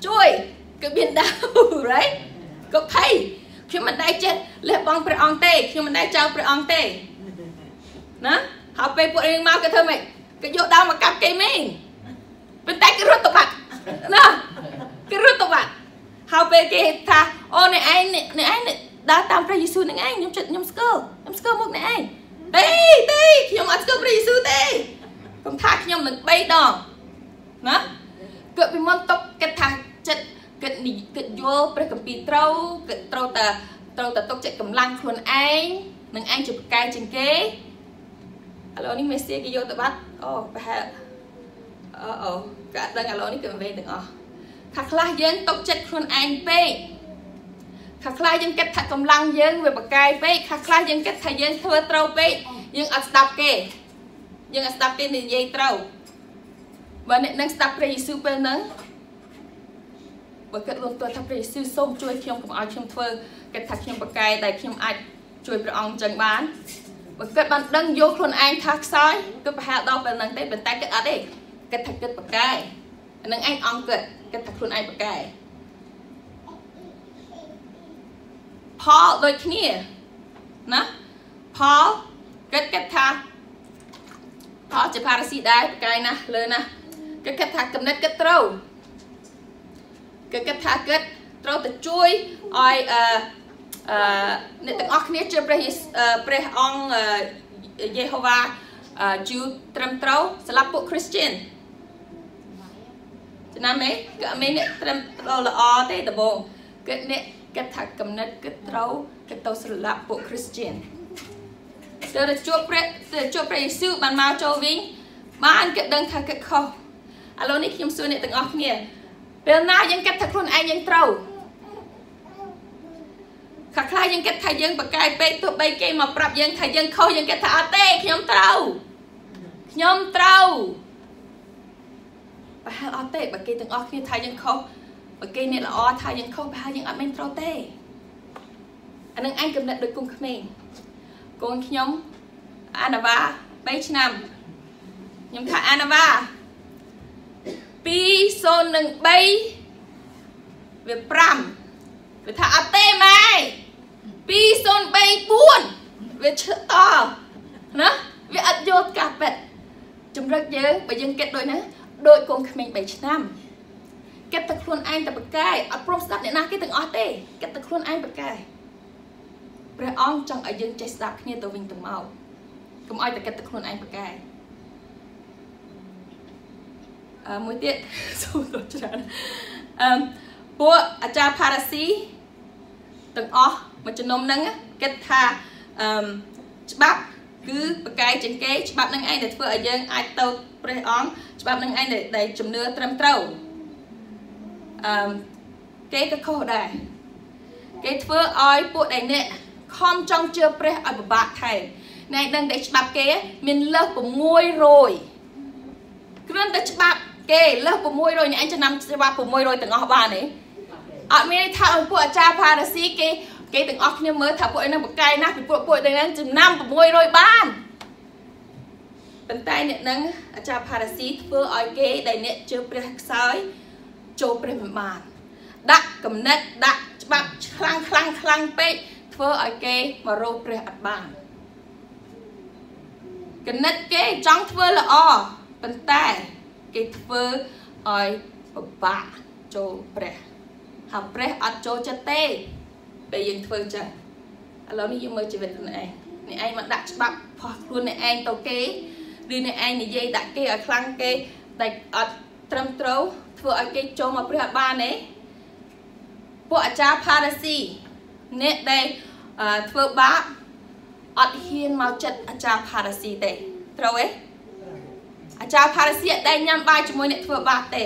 ជួយគឺមានដាវ right កុំភ័យខ្ញុំមិនដែលចេះលះបង់ព្រះអង្គទេខ្ញុំមិនដែលចោលព្រះអង្គទេ ណាហើយពេលពួកយើងមកគេធ្វើម៉េចគេយកដាវមកកាប់គេមែនប៉ុន្តែគេរត់ទៅបាត់ណាគេរត់ទៅបាត់ហើយពេលគេថាអូអ្នកឯងអ្នកឯងដើរតាមព្រះយេស៊ូវនឹងឯងខ្ញុំចិត្តខ្ញុំស្គាល់ខ្ញុំស្គាល់មុខអ្នកឯងទេទេខ្ញុំអត់ស្គាល់ព្រះយេស៊ូវទេកុំថាខ្ញុំនឹង3ដងណាគិតពីមុនຕົកគិតថាចិត្តគិតគិតយល់ព្រះគម្ពីរត្រូវគិតត្រូវតែត្រូវតែຕົកចិត្តកម្លាំងខ្លួនឯងនឹងឯងជាប្រកែជាងគេ ឥឡូវនេះមេស៊ីគេយកទៅបាត់អូប្រហែលអូអូក៏អត់ដឹងឥឡូវនេះគឺវិញទាំងអស់ថាខ្លះយើងຕົកចិត្តខ្លួនឯងពេកថាខ្លះយើងគិតថាកម្លាំងយើងវាប្រកែកពេកថាខ្លះយើងគិតថាយើងធ្វើត្រូវពេកយើងអត់ស្ដាប់គេយើងអត់ស្ដាប់គេនិយាយត្រូវបើអ្នកនឹងស្ដាប់ព្រះយេស៊ូវពេលហ្នឹងបើគិតលោកទោះថាព្រះយេស៊ូវសូមជួយខ្ញុំកុំឲ្យខ្ញុំធ្វើគិតថាខ្ញុំប្រកែកដែលខ្ញុំអាចជួយព្រះអង្គចឹងបាន បើគិតបានដឹងយកខ្លួនឯងថាខ្សោយគឺប្រហែលដល់ពេលហ្នឹងទេប៉ុន្តែគិតអត់ទេគិតថាគិតប្រកែកអានឹងឯងអង្គគិតគិតថាខ្លួនឯងប្រកែកផលដូចគ្នាណាផលគិតគិតថាផលជាផារ៉ាស៊ីដែរប្រកែកណាស់លើណាស់គិតគិតថាកំណត់គិតត្រូវគិតគិតថាគិតត្រូវទៅជួយឲ្យអឺ អឺអ្នកទាំងអស់គ្នាជឿព្រះព្រះអង្គយេហូវ៉ាជូត្រឹមត្រូវសម្រាប់ពួក Christian ចំណាំទេគឺអត់មានអ្នកត្រឹមត្រូវល្អទេដំបូងគឺអ្នកគិតថាកំណត់គិតត្រូវគិតទៅសម្រាប់ពួក Christian ទៅជួបព្រះទៅជួបព្រះយេស៊ូវបានមកចូលវិញបានគិតដឹងថាគិតខុសឥឡូវនេះខ្ញុំសួរអ្នកទាំងអស់គ្នាពេលណាយើងគិតថាខ្លួនឯងយើងត្រូវខ្លះខ្លះ យើងគិតថាយើងបកកាយពេកទោះបីគេមកប្រាប់យើងថាយើងខុសយើងគិតថាអត់ទេខ្ញុំត្រូវខ្ញុំត្រូវប្រហែលអត់ទេបើគេទាំងអស់គ្នាថាយើងខុសបើគេអ្នកល្អថាយើងខុសប្រហែលយើងអត់មែនត្រូវទេអានឹងអញកំណត់ដោយគុំក្មេងកូនខ្ញុំអាណាវ៉ា3ឆ្នាំខ្ញុំថាអាណាវ៉ា2 0និង3វា5វាថាអត់ទេម៉ែ 2 0 3 4វាឈឺតណាវាអត់យល់ការប៉ែតជំរឹកយើងបើយើងគិតដូចណាដូចកូនក្មេង3ឆ្នាំគិតតែខ្លួនឯងតែបកកាយអត់ព្រមស្ដាប់អ្នកណាគេទាំងអស់ទេគិតតែខ្លួនឯងបកកាយព្រះអង្គចង់ឲ្យយើងចេះស្ដាប់គ្នាទៅវិញទៅមកកុំឲ្យតែគិតតែខ្លួនឯងបកកាយអឺមួយទៀតសួរទៅច្រើនអឺពួកអាចារ្យផារ៉ាស៊ីទាំងអស់ មួយជំនុំហ្នឹងគិតថាអឺច្បាប់គឺបកាយជាងគេច្បាប់នឹងឯងដែលធ្វើឲ្យយើងអាចទៅព្រះអង្គច្បាប់នឹងឯងដែលជំនឿត្រឹមត្រូវអឺគេក៏ខុសដែរគេធ្វើឲ្យពួកដែលអ្នកខំចង់ជឿព្រះឲ្យពិបាកថែមណែដឹងតែច្បាប់គេមានលើស600គ្រាន់តែច្បាប់គេលើស600អ្នកឯងចំណាំច្បាប់600ទាំងអស់បានទេអត់មានថាឲ្យពួកអាចារ្យផារ៉ាស៊ីគេ គេទាំងអស់គ្នាមើលថាពួកឯងនឹងបកកាយណាស់ពីពួកពួកឯងនឹងចំណាំ600បានប៉ុន្តែអ្នកនឹងអាចារ្យផារ៉ាស៊ីធ្វើឲ្យគេដែលអ្នកជឿព្រះខ្សោយចូលព្រះមិនបានដាក់កំណត់ដាក់ច្បាប់ខ្លាំងខ្លាំងខ្លាំងពេកធ្វើឲ្យគេមករកព្រះអត់បានកណិតគេចង់ធ្វើល្អប៉ុន្តែគេធ្វើឲ្យពិបាកចូលព្រះហើយព្រះអត់ចូលចិត្តទេ ពេលយើងធ្វើចឹងឥឡូវនេះយើងមើលជីវិតខ្លួនឯងអ្នកឯងមកដាក់ច្បាប់ផោះខ្លួនអ្នកឯងទៅគេឬអ្នកឯងនិយាយដាក់គេឲ្យខ្លាំងគេតែអត់ត្រឹមត្រូវធ្វើឲ្យគេចូលមកព្រះអត់បានទេពួកអាចារ្យផារ៉ាស៊ីអ្នកដែលធ្វើបាបអត់ហ៊ានមកចិត្តអាចារ្យផារ៉ាស៊ីទេត្រូវទេអាចារ្យផារ៉ាស៊ីអត់ដែលញ៉ាំបាយជាមួយអ្នកធ្វើបាបទេ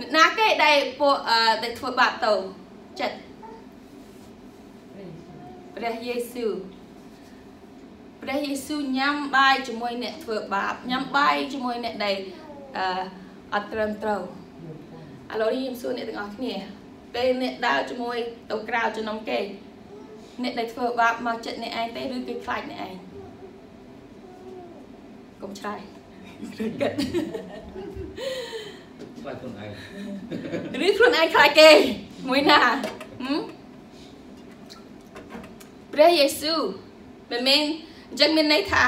អ្នកណាគេដែលពួកដែលធ្វើបាបទៅចិត្ត ព្រះយេស៊ូវព្រះយេស៊ូវញ៉ាំបាយជាមួយអ្នកធ្វើបាបញ៉ាំបាយជាមួយអ្នកដែលអឺអត់ត្រឹមត្រូវឥឡូវនេះខ្ញុំសួរអ្នកទាំងអស់គ្នាពេលអ្នកដើរជាមួយទៅក្រៅចំណុំគេអ្នកដែលធ្វើបាបមកចិត្តអ្នកឯងទេឬគេខ្លាចអ្នកឯងកុំឆ្លើយគិតខ្លាចខ្លួនឯងឬខ្លួនឯងខ្លាចគេមួយណាហឹម ព្រះយេស៊ូវមិនមែនអញ្ចឹងមានន័យថា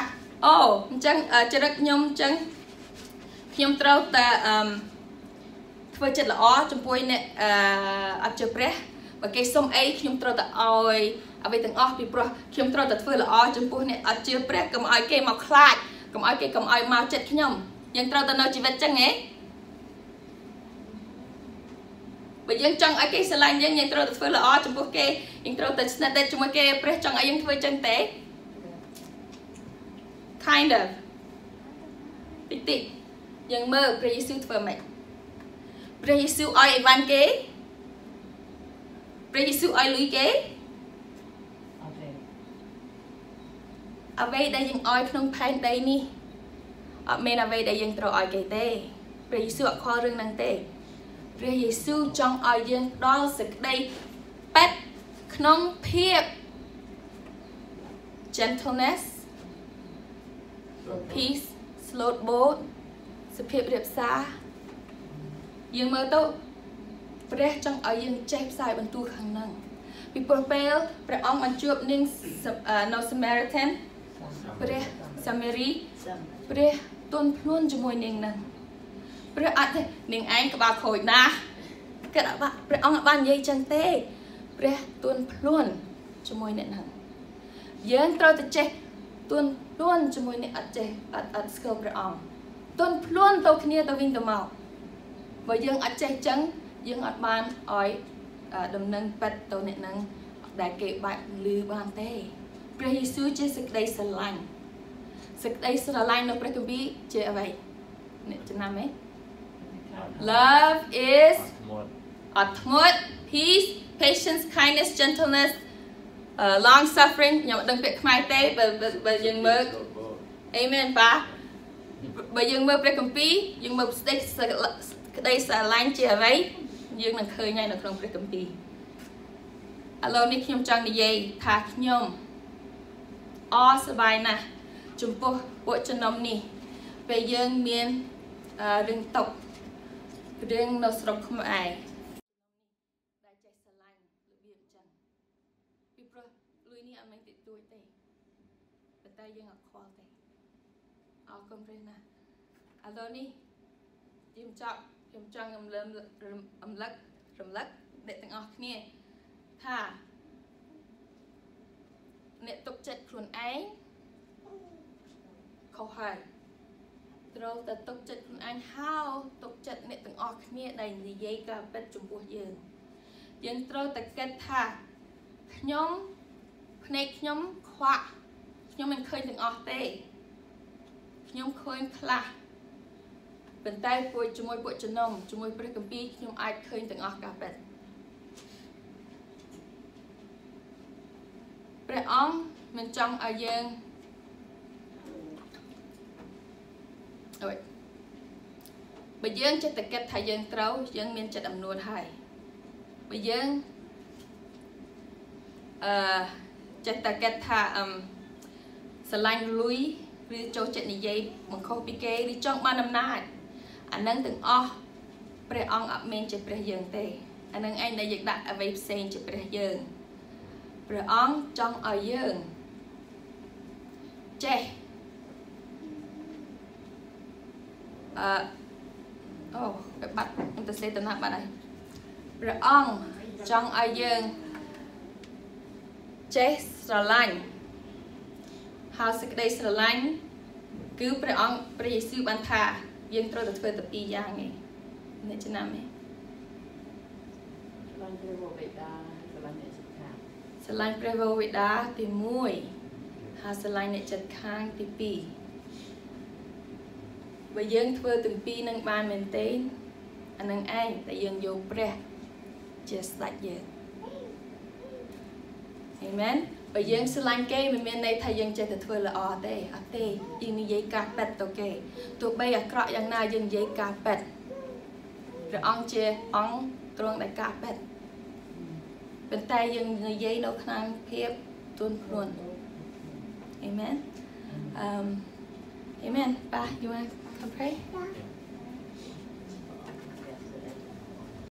អូអញ្ចឹងចរិតខ្ញុំអញ្ចឹងខ្ញុំត្រូវតែអឺធ្វើចិត្តល្អចំពោះអ្នកអឺអត់ជឿព្រះបើគេសុំអីខ្ញុំត្រូវតែឲ្យអ្វីទាំងអស់ពីព្រោះខ្ញុំត្រូវតែធ្វើល្អចំពោះអ្នកអត់ជឿព្រះកុំឲ្យគេមកខ្លាចកុំឲ្យគេកុំឲ្យមកចិត្តខ្ញុំយើងត្រូវតែនៅជីវិតចឹងហ៎ បើយើងចង់ឲ្យគេស្រឡាញ់យើងយើងត្រូវតែធ្វើល្អចំពោះគេយើងត្រូវតែស្និទ្ធតែជាមួយគេព្រះចង់ឲ្យយើងធ្វើចឹងទេ kind of តិចតិចយើងមើលព្រះយេស៊ូវធ្វើម៉េចព្រះយេស៊ូវឲ្យអីវ៉ាន់គេព្រះយេស៊ូវឲ្យលុយគេអ្វីដែលយើងឲ្យក្នុងផែនដីនេះអត់មានអ្វីដែលយើងត្រូវឲ្យគេទេព្រះយេស៊ូវអត់ខលរឿងហ្នឹងទេ ព្រះយេស៊ូវចង់ឲ្យយើងដល់សេចក្តីប៉ែតក្នុងភាព gentleness peace slow boat សភាពរៀបសារយើងមើលទៅព្រះចង់ឲ្យយើងចេះផ្សាយបន្ទូលខាងហ្នឹងពីព្រោះពេលព្រះអង្គបានជួបនាងនៅ Samaritan ព្រះសាមេរីព្រះទន់ភ្នួនជាមួយនាងហ្នឹង ព្រះអត់ទេនាងឯងក្បាលខូចណាស់គេអត់ព្រះអង្គអត់បាននិយាយចឹងទេព្រះទន់ភ្នួនជាមួយអ្នកហ្នឹងយើងត្រូវតែចេះទន់ភ្នួនជាមួយអ្នកអត់ចេះអត់អត់ស្គាល់ព្រះអង្គទន់ភ្នួនទៅគ្នាទៅវិញទៅមកបើយើងអត់ចេះចឹងយើងអត់បានឲ្យដំណឹងប៉ិតទៅអ្នកហ្នឹងដែលគេបាច់លឺបានទេព្រះយេស៊ូវជាសេចក្តីស្រឡាញ់សេចក្តីស្រឡាញ់នៅព្រះគម្ពីរជាអ្វីអ្នកចំណាំទេ Love is អត់ធ្មត់ peace patience kindness gentleness uh, long suffering ខ្ញុំអត់ដឹងពាក្យខ្មែរទេបើបើយើងមើល Amen ប៉ាបើយើងមើលព្រះគម្ពីរយើងមើលស្ដេចក្តីស្រឡាញ់ជាអ្វីយើងនឹងឃើញហើយនៅក្នុងព្រះគម្ពីរឥឡូវនេះខ្ញុំចង់និយាយថាខ្ញុំអសប្បាយណាស់ចំពោះពួកចំណុំនេះពេលយើងមានរឿងຕົក រឿងនៅស្រុកខ្មែរដែលចេះស្រឡាញ់របៀបអញ្ចឹងពីព្រោះលុយនេះអត់មែនតិចតួចទេប៉ុន្តែយើងអត់ខ្វល់ទេអរគុណព្រះណាឥឡូវនេះខ្ញុំចង់ខ្ញុំចង់រំលឹករំលឹករំលឹកអ្នកទាំងអស់គ្នាថាអ្នកទុកចិត្តខ្លួនឯងខុសហើយ ត្រូវតែទុកចិត្តខ្លួនឯងហើយទុកចិត្តអ្នកទាំងអស់គ្នាដែលនិយាយការពិតចំពោះយើងយើងត្រូវតែគិតថាខ្ញុំភ្នែកខ្ញុំខ្វាក់ខ្ញុំមិនឃើញទាំងអស់ទេខ្ញុំឃើញខ្លះប៉ុន្តែពួកជាមួយពួកចំណុំជាមួយព្រះគម្ពីរខ្ញុំអាចឃើញទាំងអស់ការពិតព្រះអង្គមិនចង់ឲ្យយើង អើយបើយើងចិត្តតែគិតថាយើងត្រូវយើងមានចិត្តអំនួនហើយបើយើងអឺចិត្តតែគិតថាអឹមស្រឡាញ់លុយឬចូលចិត្តនិយាយបង្ខុសពីគេឬចង់បានអំណាចអានឹងទាំងអស់ព្រះអង្គអត់មានជាព្រះយើងទេអានឹងឯងដែលយើងដាក់អ្វីផ្សេងជាព្រះយើងព្រះអង្គចង់ឲ្យយើងចេះ អឺអូបាត់ខ្ញុំទៅសេតណាបាត់ហើយព្រះអង្គចង់ឲ្យយើងចេះស្រឡាញ់ហើយសេចក្តីស្រឡាញ់គឺព្រះអង្គព្រះយេស៊ូវបានថាយើងត្រូវតែធ្វើតែពីរយ៉ាងឯងអ្នកចំណាំឯងស្រឡាញ់ព្រះវេដាស្រឡាញ់អ្នកចិត្តខាងស្រឡាញ់ព្រះវេដាទី1ហើយស្រឡាញ់អ្នកចិត្តខាងទី2 បើយើងធ្វើទាំងពីរនឹងបានមែនទេអានឹងឯងតែយើងយកព្រះជាស្ដេចយើងអេមែនបើយើងស្រឡាញ់គេមិនមានន័យថាយើងចេះតែធ្វើល្អទេអត់ទេយើងនិយាយការប៉ែតទៅគេទោះបីអាក្រក់យ៉ាងណាយើងនិយាយការប៉ែតព្រះអង្គជាអង្គទ្រង់ដែលការប៉ែតប៉ុន្តែយើងនិយាយនៅក្នុងភាពទន់ភ្លន់អេមែនអឺ Amen. Bye. You want Okay. pray.